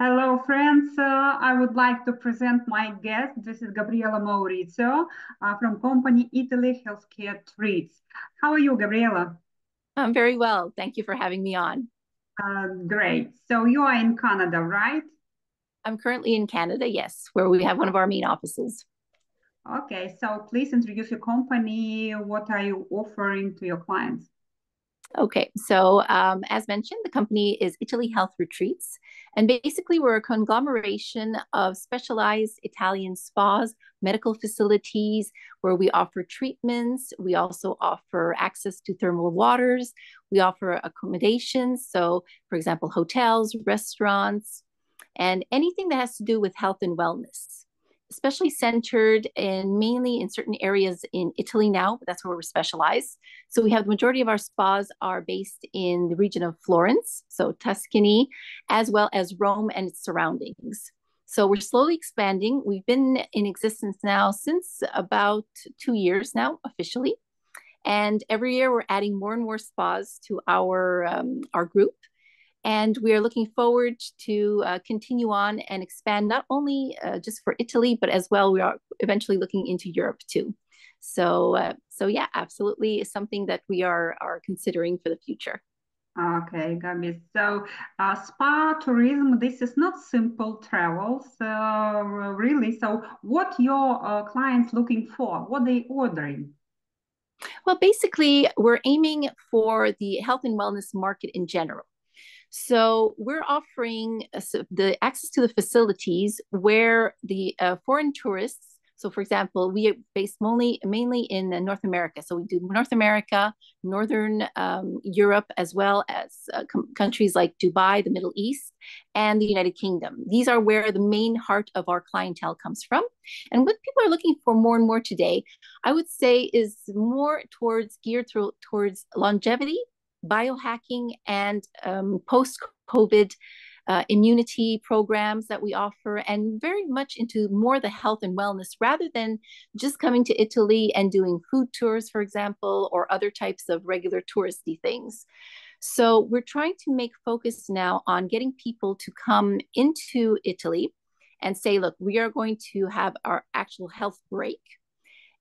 Hello, friends. Uh, I would like to present my guest. This is Gabriella Maurizio uh, from company Italy Health Retreats. How are you, Gabriella? I'm very well. Thank you for having me on. Uh, great. So you are in Canada, right? I'm currently in Canada, yes, where we have one of our main offices. Okay, so please introduce your company. What are you offering to your clients? Okay, so um, as mentioned, the company is Italy Health Retreats. And basically, we're a conglomeration of specialized Italian spas, medical facilities, where we offer treatments. We also offer access to thermal waters. We offer accommodations. So, for example, hotels, restaurants, and anything that has to do with health and wellness especially centered and mainly in certain areas in Italy now. That's where we're specialized. So we have the majority of our spas are based in the region of Florence, so Tuscany, as well as Rome and its surroundings. So we're slowly expanding. We've been in existence now since about two years now, officially. And every year we're adding more and more spas to our um, our group and we are looking forward to uh, continue on and expand not only uh, just for Italy, but as well, we are eventually looking into Europe too. So, uh, so yeah, absolutely something that we are are considering for the future. Okay, Gabi. So, uh, spa tourism, this is not simple travel. So, really, so what your uh, clients looking for? What they ordering? Well, basically, we're aiming for the health and wellness market in general. So we're offering the access to the facilities where the uh, foreign tourists. So, for example, we are based mainly mainly in uh, North America. So we do North America, Northern um, Europe, as well as uh, com- countries like Dubai, the Middle East, and the United Kingdom. These are where the main heart of our clientele comes from. And what people are looking for more and more today, I would say, is more towards geared to, towards longevity biohacking and um, post COVID uh, immunity programs that we offer, and very much into more the health and wellness rather than just coming to Italy and doing food tours, for example, or other types of regular touristy things. So we're trying to make focus now on getting people to come into Italy and say, look, we are going to have our actual health break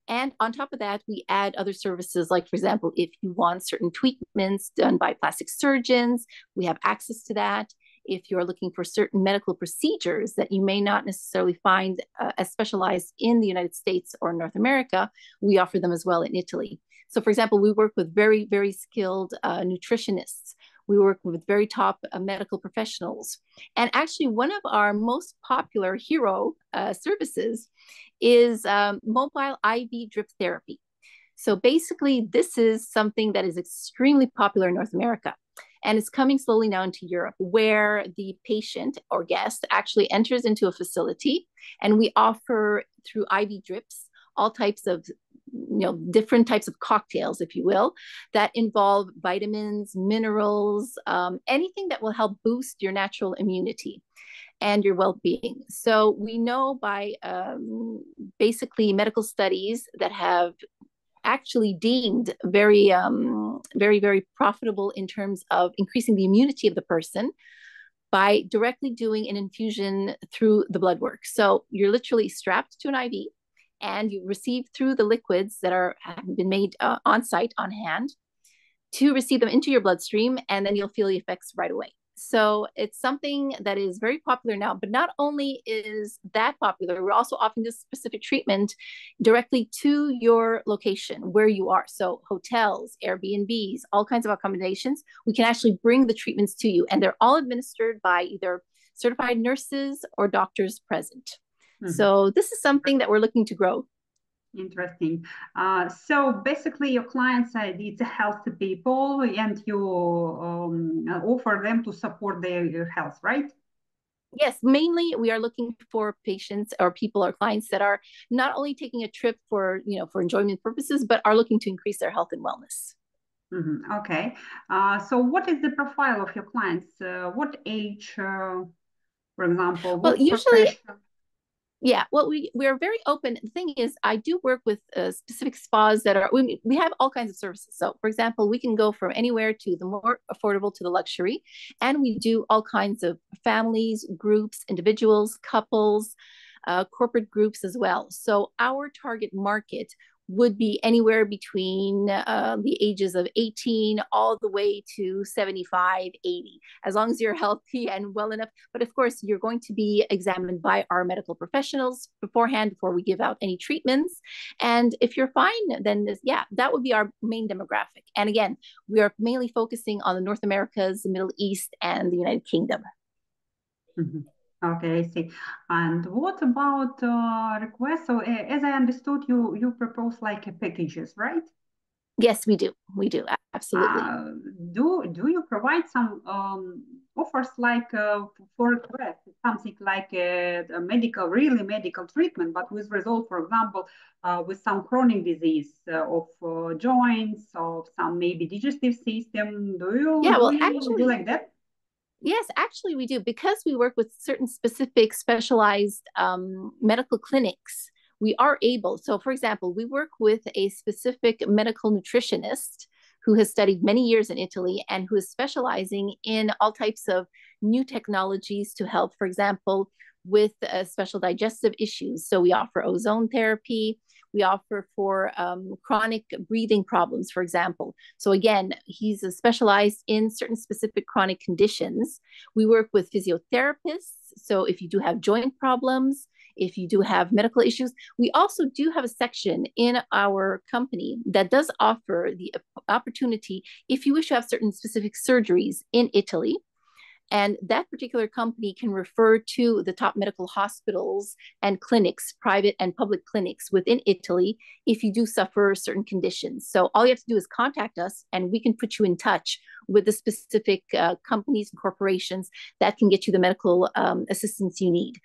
and on top of that, we add other services, like, for example, if you want certain treatments done by plastic surgeons, we have access to that. If you're looking for certain medical procedures that you may not necessarily find uh, as specialized in the United States or North America, we offer them as well in Italy. So, for example, we work with very, very skilled uh, nutritionists we work with very top uh, medical professionals. And actually, one of our most popular hero uh, services is um, mobile IV drip therapy. So basically, this is something that is extremely popular in North America. And it's coming slowly now into Europe, where the patient or guest actually enters into a facility, and we offer through IV drips all types of you know different types of cocktails if you will that involve vitamins minerals um, anything that will help boost your natural immunity and your well-being. So we know by um, basically medical studies that have actually deemed very um, very very profitable in terms of increasing the immunity of the person by directly doing an infusion through the blood work. So you're literally strapped to an iv and you receive through the liquids that are have been made uh, on site on hand to receive them into your bloodstream and then you'll feel the effects right away so it's something that is very popular now but not only is that popular we're also offering this specific treatment directly to your location where you are so hotels airbnbs all kinds of accommodations we can actually bring the treatments to you and they're all administered by either certified nurses or doctors present Mm-hmm. So this is something that we're looking to grow. Interesting. Uh, so basically, your clients are it's healthy people, and you um, offer them to support their health, right? Yes, mainly we are looking for patients or people or clients that are not only taking a trip for you know for enjoyment purposes, but are looking to increase their health and wellness. Mm-hmm. Okay. Uh, so, what is the profile of your clients? Uh, what age, uh, for example? Well, usually. Profession? Yeah, well, we we are very open. The thing is, I do work with uh, specific spas that are we we have all kinds of services. So, for example, we can go from anywhere to the more affordable to the luxury, and we do all kinds of families, groups, individuals, couples, uh, corporate groups as well. So, our target market would be anywhere between uh, the ages of 18 all the way to 75, 80, as long as you're healthy and well enough. But of course, you're going to be examined by our medical professionals beforehand before we give out any treatments. And if you're fine, then this, yeah, that would be our main demographic. And again, we are mainly focusing on the North Americas, the Middle East, and the United Kingdom. Mm-hmm. Okay, I see. And what about uh, requests? So, uh, as I understood, you you propose like packages, right? Yes, we do. We do absolutely. Uh, do do you provide some um, offers like uh, for request something like a, a, medical, really medical treatment, but with result, for example, uh, with some chronic disease uh, of uh, joints, of some maybe digestive system? Do you? Yeah, well, do you actually, do like that? Yes, actually, we do because we work with certain specific specialized um, medical clinics. We are able, so for example, we work with a specific medical nutritionist who has studied many years in Italy and who is specializing in all types of new technologies to help, for example, with uh, special digestive issues. So we offer ozone therapy, we offer for um, chronic breathing problems, for example. So, again, he's specialized in certain specific chronic conditions. We work with physiotherapists. So, if you do have joint problems, if you do have medical issues, we also do have a section in our company that does offer the opportunity if you wish to have certain specific surgeries in Italy and that particular company can refer to the top medical hospitals and clinics, private and public clinics within Italy, if you do suffer certain conditions. So all you have to do is contact us, and we can put you in touch with the specific uh, companies and corporations that can get you the medical um, assistance you need.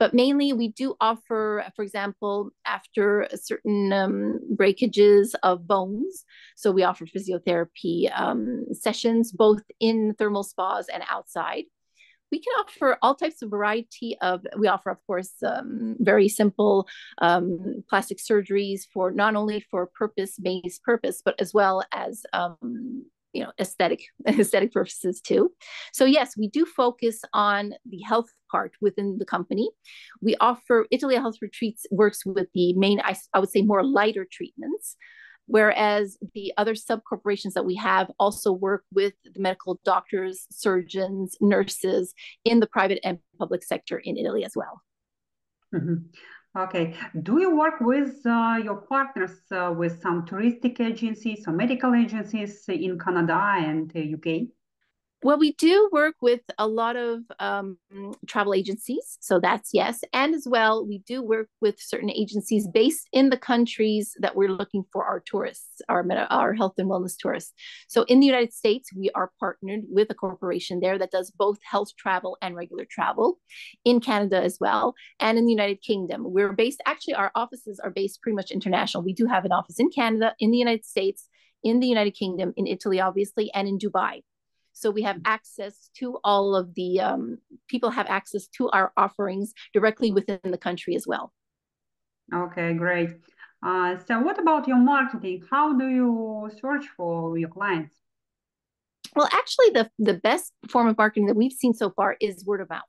But mainly, we do offer, for example, after certain um, breakages of bones. So we offer physiotherapy um, sessions both in thermal spas and outside. We can offer all types of variety of. We offer, of course, um, very simple um, plastic surgeries for not only for purpose-based purpose, but as well as um, you know aesthetic aesthetic purposes too. So yes we do focus on the health part within the company. We offer italy health retreats works with the main I, I would say more lighter treatments whereas the other sub corporations that we have also work with the medical doctors surgeons nurses in the private and public sector in italy as well. Mm-hmm. Okay. Do you work with uh, your partners uh, with some touristic agencies or medical agencies in Canada and uh, UK? Well, we do work with a lot of um, travel agencies. So that's yes. And as well, we do work with certain agencies based in the countries that we're looking for our tourists, our, our health and wellness tourists. So in the United States, we are partnered with a corporation there that does both health travel and regular travel. In Canada as well. And in the United Kingdom, we're based, actually, our offices are based pretty much international. We do have an office in Canada, in the United States, in the United Kingdom, in Italy, obviously, and in Dubai. So we have access to all of the um, people have access to our offerings directly within the country as well. Okay, great. Uh, so what about your marketing? How do you search for your clients? Well, actually, the, the best form of marketing that we've seen so far is word of mouth.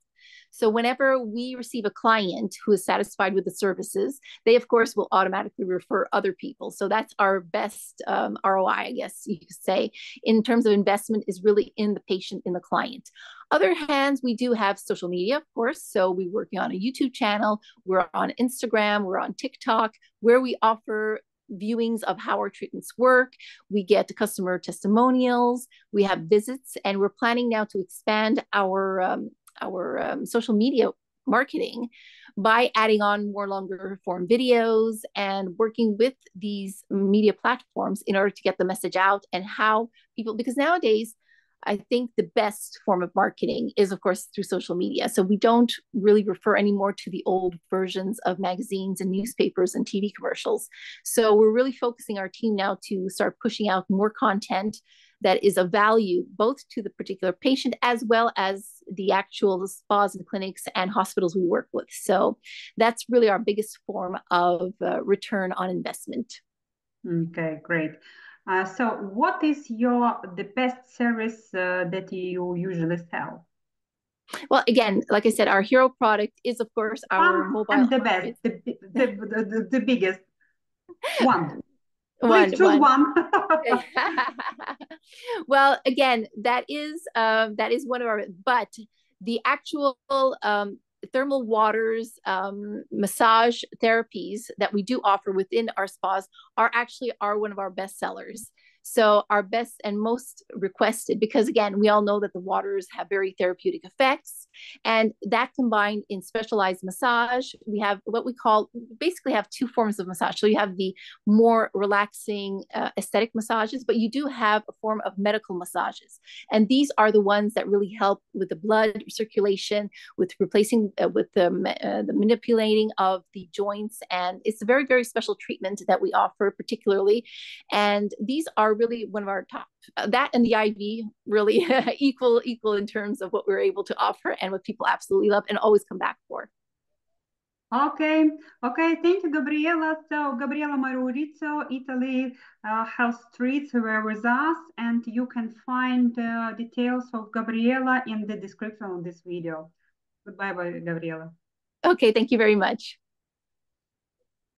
So whenever we receive a client who is satisfied with the services, they of course will automatically refer other people. So that's our best um, ROI, I guess you could say, in terms of investment is really in the patient, in the client. Other hands, we do have social media, of course. So we're working on a YouTube channel, we're on Instagram, we're on TikTok, where we offer viewings of how our treatments work. We get customer testimonials. We have visits, and we're planning now to expand our um, our um, social media marketing by adding on more longer form videos and working with these media platforms in order to get the message out and how people because nowadays I think the best form of marketing is, of course, through social media. So we don't really refer anymore to the old versions of magazines and newspapers and TV commercials. So we're really focusing our team now to start pushing out more content that is of value both to the particular patient as well as the actual spas and clinics and hospitals we work with. So that's really our biggest form of uh, return on investment. Okay, great. Uh, so what is your the best service uh, that you usually sell? Well, again, like I said, our hero product is, of course, our Um, mobile. and the best, the, the, the, the, the biggest one. One, one. one. well, again, that is um, that is one of our, but the actual um, thermal waters um, massage therapies that we do offer within our spas are actually are one of our best sellers. So our best and most requested, because again, we all know that the waters have very therapeutic effects, and that combined in specialized massage, we have what we call basically have two forms of massage. So you have the more relaxing uh, aesthetic massages, but you do have a form of medical massages, and these are the ones that really help with the blood circulation, with replacing uh, with the uh, the manipulating of the joints, and it's a very very special treatment that we offer particularly, and these are are really one of our top uh, that and the IV really equal equal in terms of what we're able to offer and what people absolutely love and always come back for. Okay, okay, thank you, Gabriella. So, Gabriella Maurizio, Italy uh, Health Retreats were with us, and you can find uh, details of Gabriella in the description of this video. Goodbye, Gabriella. Okay, thank you very much.